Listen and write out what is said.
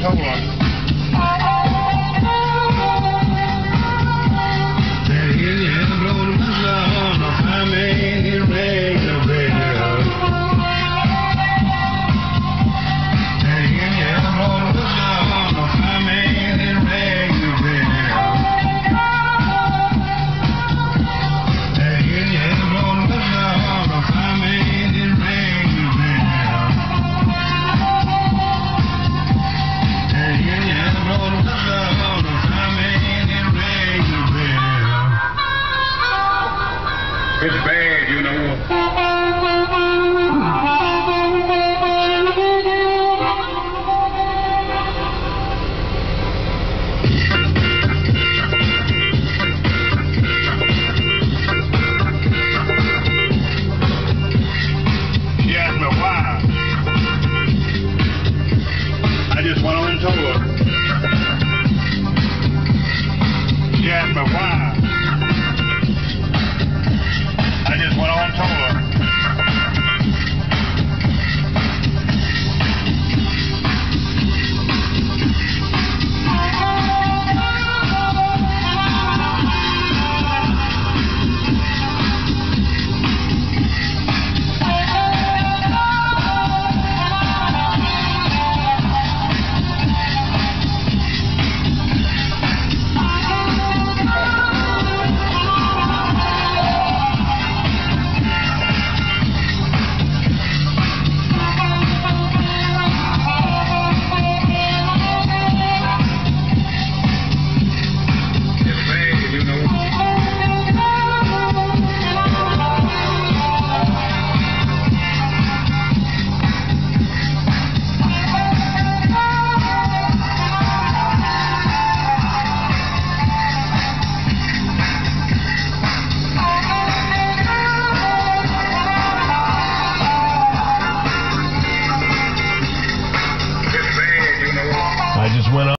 Come on. It's bad, you know.